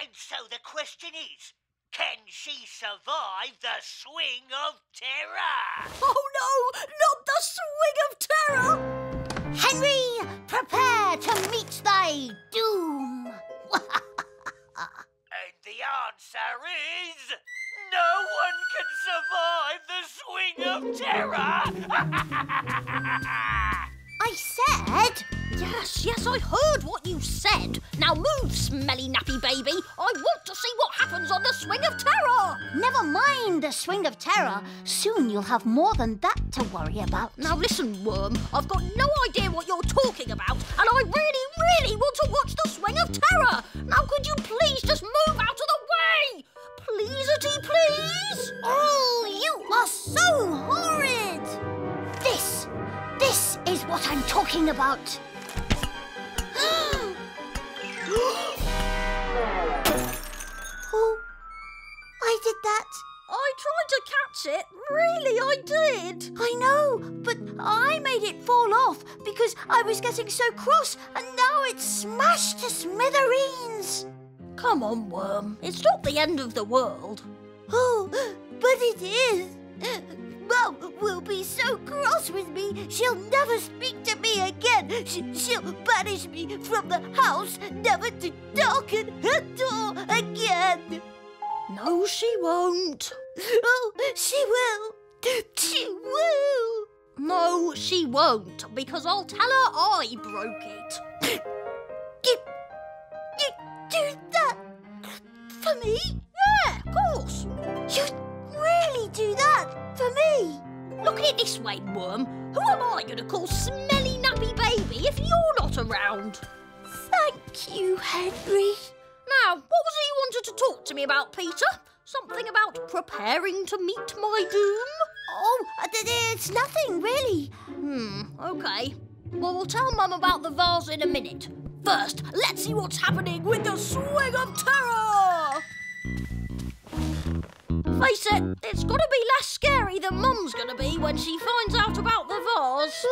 And so the question is, can she survive the swing of terror? Oh no, not the swing of terror! Henry, prepare to meet thy doom. And the answer is... No one can survive the swing of terror! I said, Yes, yes, I heard what you said. Now move, smelly nappy baby. I want to see what happens on the swing of terror. never mind the swing of terror. Soon you'll have more than that to worry about. Now listen, Worm, I've got no idea what you're talking about, and I really, really want to watch the swing of terror. Now could you please just talking about. oh, I did that. I tried to catch it. Really, I did. I know, but I made it fall off because I was getting so cross and now it's smashed to smithereens. Come on, Worm. It's not the end of the world. Oh, but it is. Will be so cross with me, she'll never speak to me again. Sh- she'll banish me from the house, never to darken her door again. No, she won't. Oh, she will. She will. No, she won't, because I'll tell her I broke it. You, you do that for me? Yeah, of course. You really do that for me? Look at it this way, Worm. Who am I going to call smelly nappy baby if you're not around? Thank you, Henry. Now, what was it you wanted to talk to me about, Peter? Something about preparing to meet my doom? Oh, uh, it's nothing really. Hmm, okay. Well, we'll tell Mum about the vase in a minute. First, let's see what's happening with the swing of terror! Face it, it's gotta be less scary than Mum's gonna be when she finds out about the vase.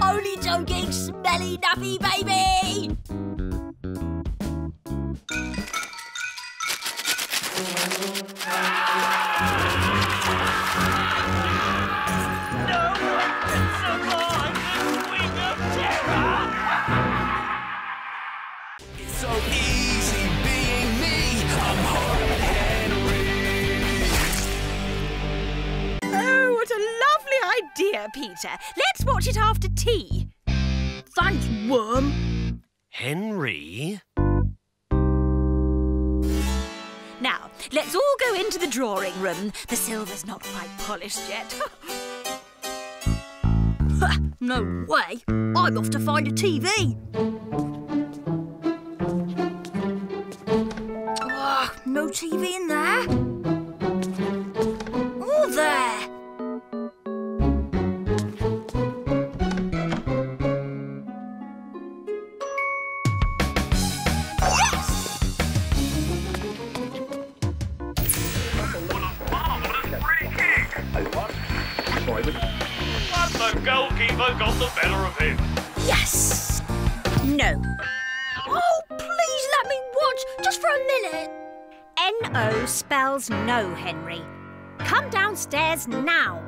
Only joking, smelly nappy baby! Lovely idea, Peter. Let's watch it after tea. Thanks, Worm. Henry? Now, let's all go into the drawing room. The silver's not quite polished yet. No way. I'm off to find a TV. Ah, no TV in there. Spells no, Henry. Come downstairs now.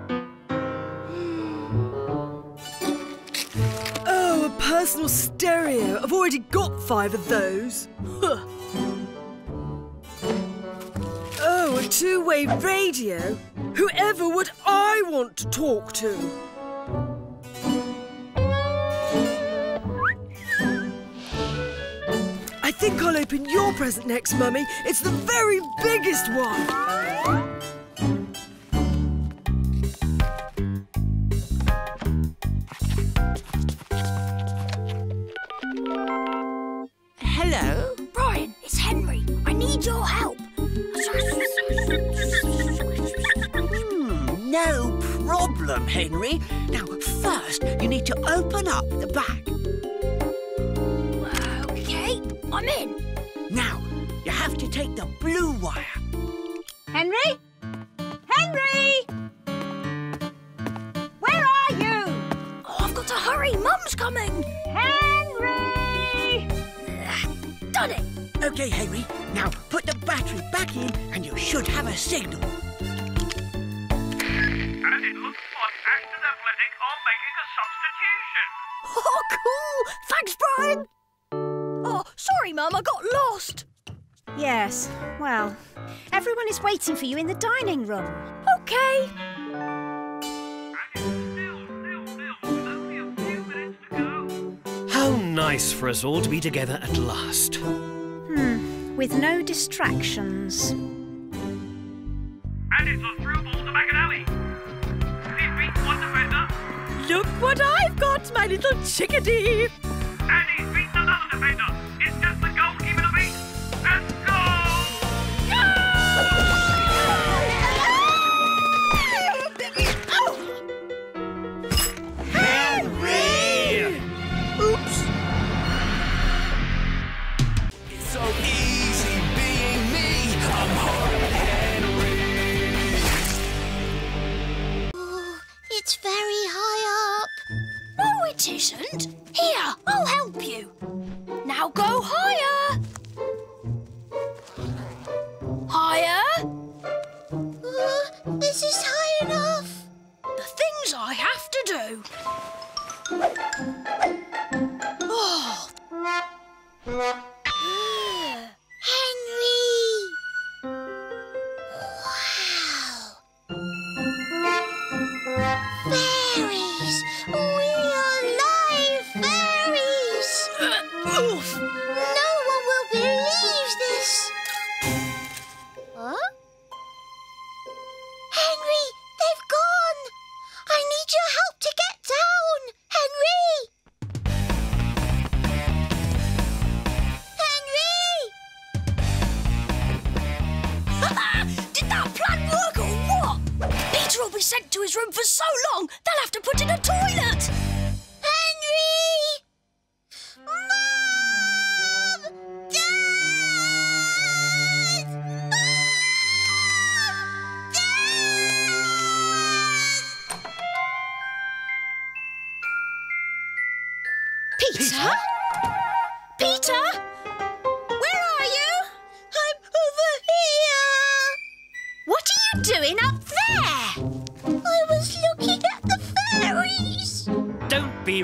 Oh, a personal stereo. I've already got five of those. Huh. Oh, a two-way radio. Whoever would I want to talk to? I'll open your present next, Mummy. It's the very biggest one. Hello? Brian, it's Henry. I need your help. Hmm, no problem, Henry. Now, first, you need to open up the back. Okay, I'm in. Take the blue wire. Henry? Henry! Where are you? Oh, I've got to hurry. Mum's coming. Henry! Done it. OK, Henry. Now put the battery back in and you should have a signal. And it looks like Ashton Athletic are making a substitution. Oh, cool! Thanks, Brian! Oh, sorry, Mum, I got lost. Yes, well, everyone is waiting for you in the dining room. Okay. And it's still, still, still, with only a few minutes to go. How nice for us all to be together at last. Hmm, with no distractions. And it's a through ball to McAnally. He beats one defender, Look what I've got, my little chickadee! and he beats another defender. It's very high up. No, it isn't. Here, I'll help you. Now go higher. Higher. Uh, this is high enough. The things I have to do. Oh.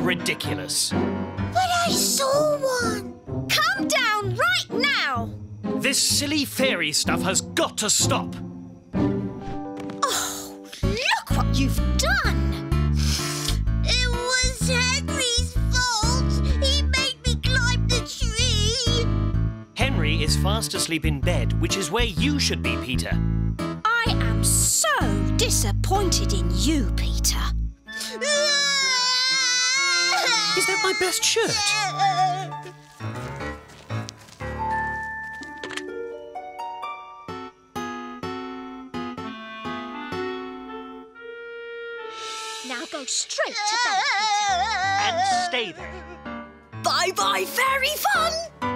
Ridiculous. but I saw one. Come down right now! This silly fairy stuff has got to stop. Oh, look what you've done! It was Henry's fault. He made me climb the tree. Henry is fast asleep in bed, which is where you should be, Peter. I am so disappointed in you, Peter. Is that my best shirt? Now go straight to bed, Peter. And stay there. Bye bye, fairy fun!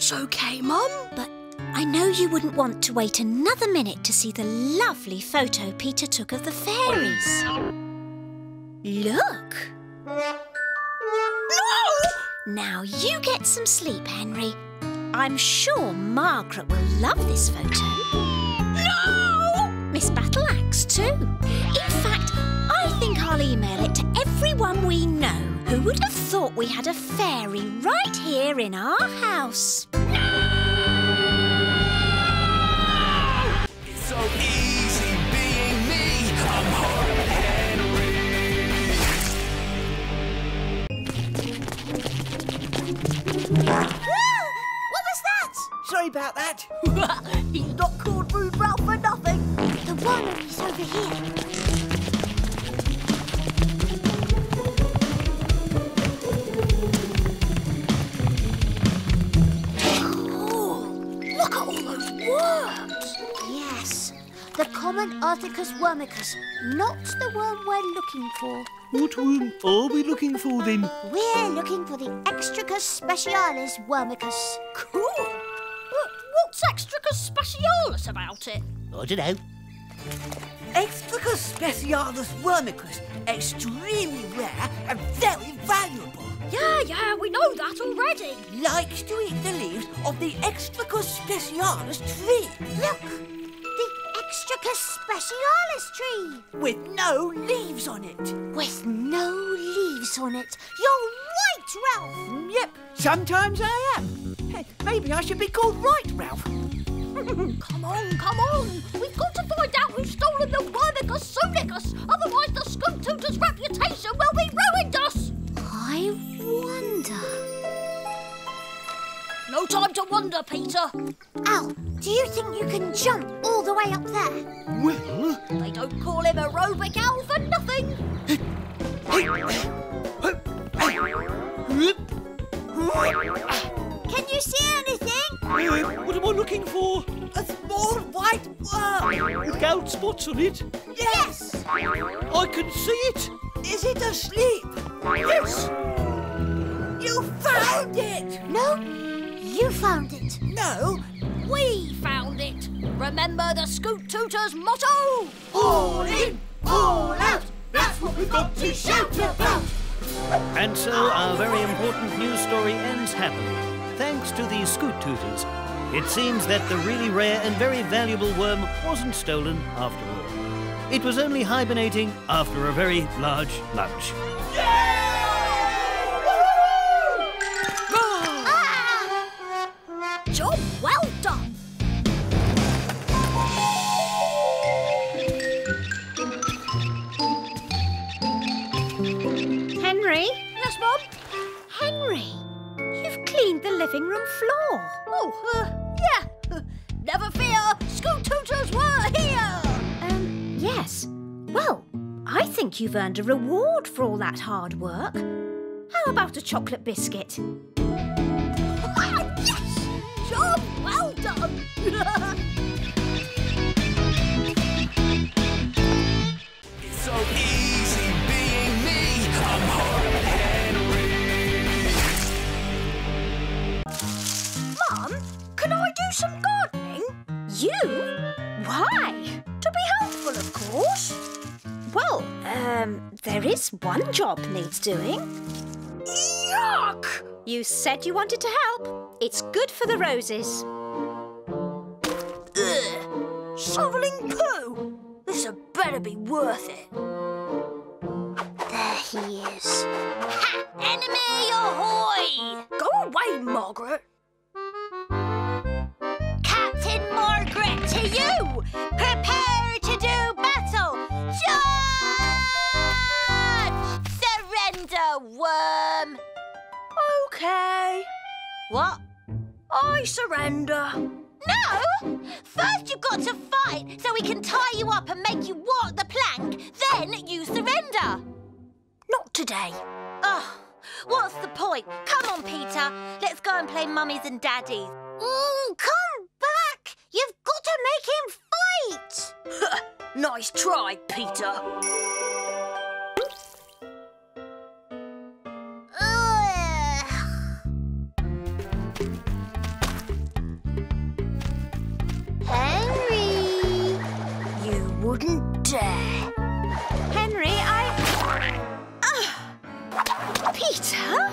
That's okay, Mum. but I know you wouldn't want to wait another minute to see the lovely photo Peter took of the fairies. Look! No! Now you get some sleep, Henry. I'm sure Margaret will love this photo. No! Miss Battleaxe, too. In fact, Who would have thought we had a fairy right here in our house? It's so easy being me. I'm Horrid Henry. What was that? Sorry about that. He's not called Rude Ralph for nothing. The one is over here. Those worms. Yes, the common Arthicus wormicus, not the worm we're looking for. What worm are we looking for then? We're looking for the Extricus specialis wormicus. Cool. But what's Extricus Specialis about it? I don't know. Extricus specialis wormicus, extremely rare and very valuable. Yeah, yeah, we know that already. Likes to eat the leaves of the Extricus specialis tree. Look, the Extricus specialis tree With no leaves on it. with no leaves on it. You're right, Ralph. Mm, yep, sometimes I am. Hey, Maybe I should be called Right Ralph. Come on, come on. We've got to find out who's stolen the Wormicus Sonicus. Otherwise, the Scoop Tutor's reputation will be ruined us. I wonder. No time to wonder, Peter. Al, do you think you can jump all the way up there? Well, They don't call him aerobic Al for nothing. Can you see anything? Uh, what am I looking for? A small white worm. With gold spots on it? Yes. I can see it. Is it asleep? Yes. You found it. No, you found it. No. We found it. Remember the Scoot Tutor's motto? All in, all out. That's what we've got to shout about. And so our very important news story ends happily, thanks to the Scoot Tutors. It seems that the really rare and very valuable worm wasn't stolen after all. It was only hibernating after a very large lunch. Job floor. Oh, uh, yeah. Never fear, Scoop Tutors were here. Um, yes. Well, I think you've earned a reward for all that hard work. How about a chocolate biscuit? One job needs doing. Yuck! You said you wanted to help. It's good for the roses. Ugh. Shoveling poo. This had better be worth it. Okay. What? I surrender. No! First you've got to fight so we can tie you up and make you walk the plank. Then you surrender. Not today. Oh, what's the point? Come on, Peter. Let's go and play mummies and daddies. Mm, come back! You've got to make him fight! Nice try, Peter. Henry, I. Ah! Peter?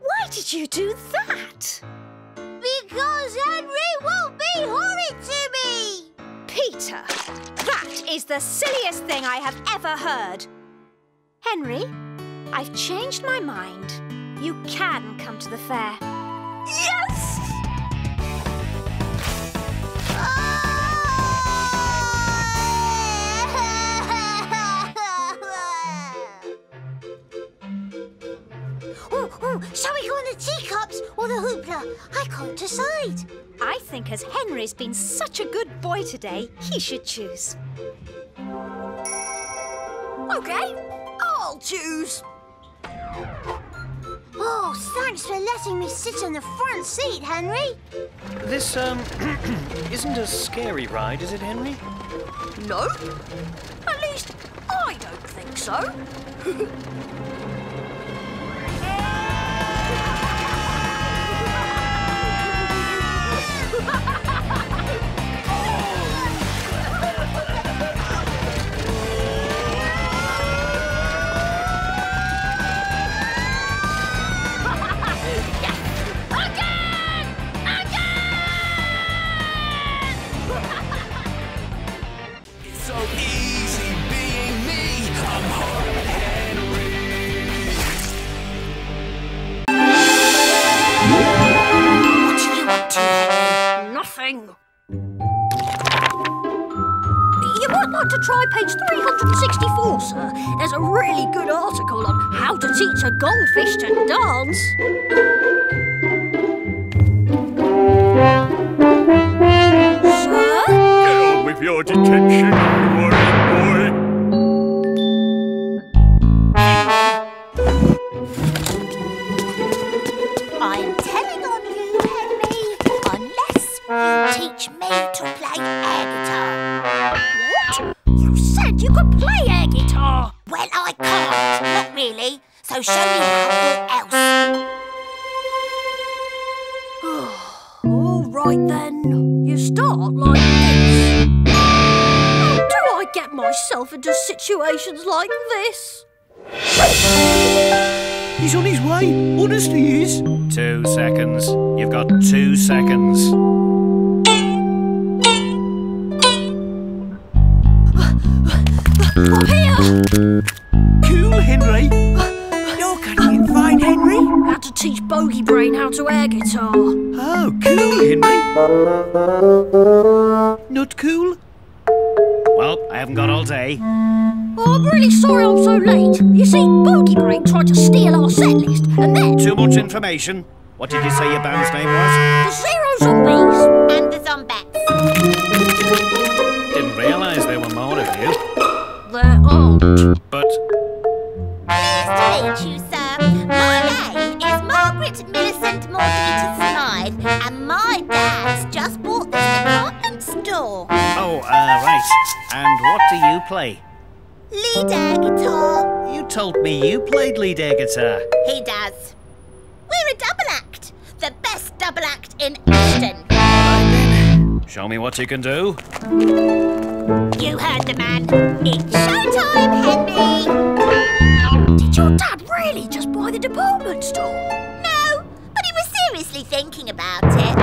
Why did you do that? Because Henry won't be horrid to me! Peter, that is the silliest thing I have ever heard. Henry, I've changed my mind. You can come to the fair. Yes! I can't decide. I think as Henry's been such a good boy today, he should choose. Okay, I'll choose. Oh, thanks for letting me sit in the front seat, Henry. This, um, isn't a scary ride, is it, Henry? No? At least, I don't think so. try page 364, sir. There's a really good article on how to teach a goldfish to dance. Sir? Get on with your detention, you boy. I'm telling on you, Henry, unless you teach me to really. So show me how or else. All right then. You start like this. How do I get myself into situations like this? He's on his way. Honestly, he is. Two seconds. You've got two seconds. Not cool? Well, I haven't got all day. Oh, I'm really sorry I'm so late. You see, Bogey Brain tried to steal our set list, and then Too much information. What did you say your band's name was? the Zero Zombies. And the Zombettes. Didn't realise there were more of you. There aren't. But Pleased to meet you, uh, right. And what do you play? Lead air guitar. You told me you played lead air guitar. He does. We're a double act. The best double act in Ashton. Show me what you can do. You heard the man. It's showtime, Henry. Did your dad really just buy the department store? No, but he was seriously thinking about it.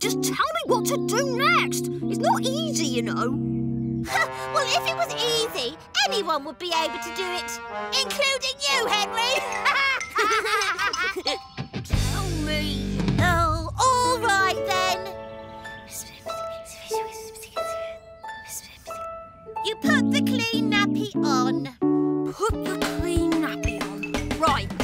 Just tell me what to do next. It's not easy, you know. well, if it was easy, anyone would be able to do it, including you, Henry. Tell me. oh, all right then. You put the clean nappy on. Put the clean nappy on. Right.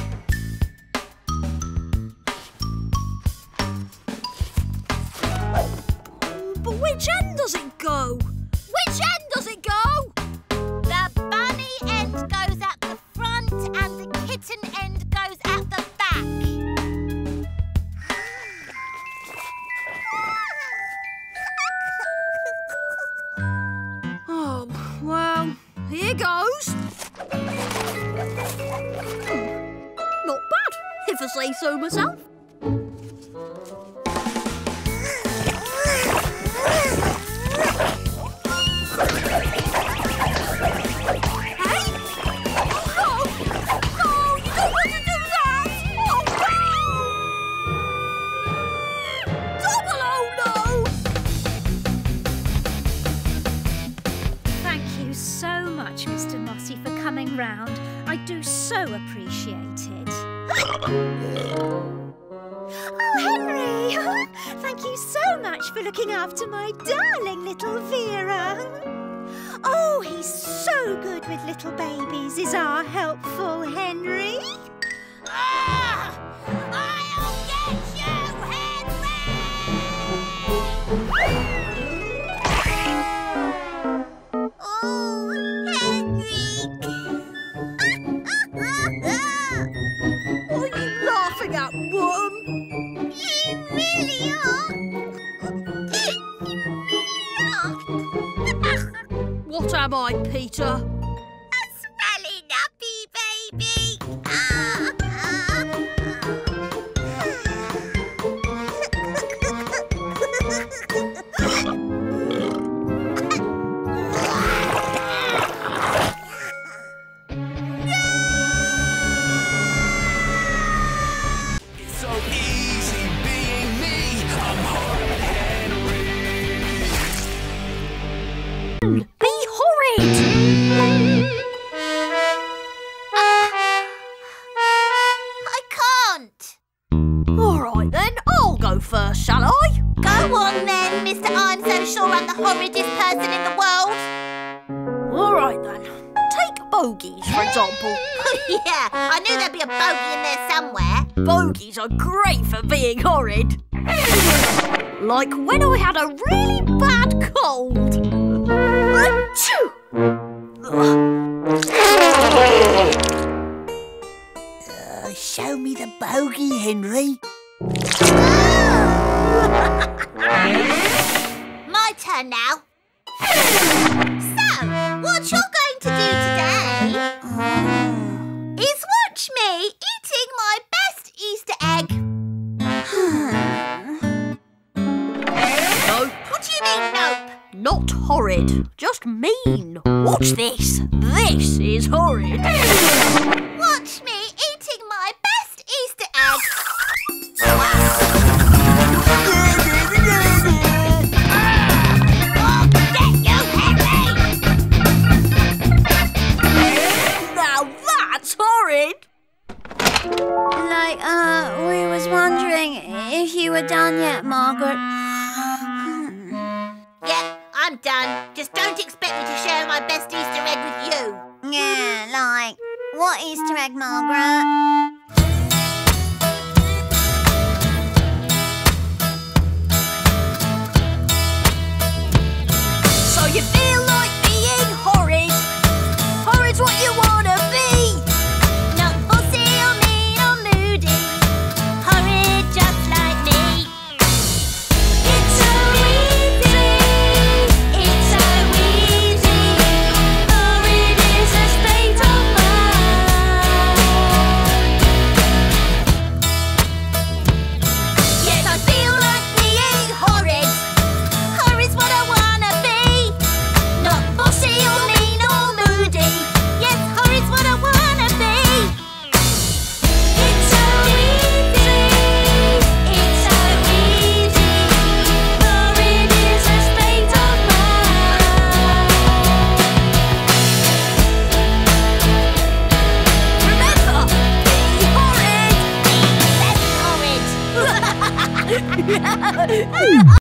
Say so myself. thank you so much for looking after my darling little Vera. Oh, he's so good with little babies, is our helpful Henry. mind, Peter. are great for being horrid. like when I had a really bad cold. Uh, show me the bogey, Henry. My turn now. So, what you're going to do today is watch me not horrid, just mean. Watch this. This is horrid.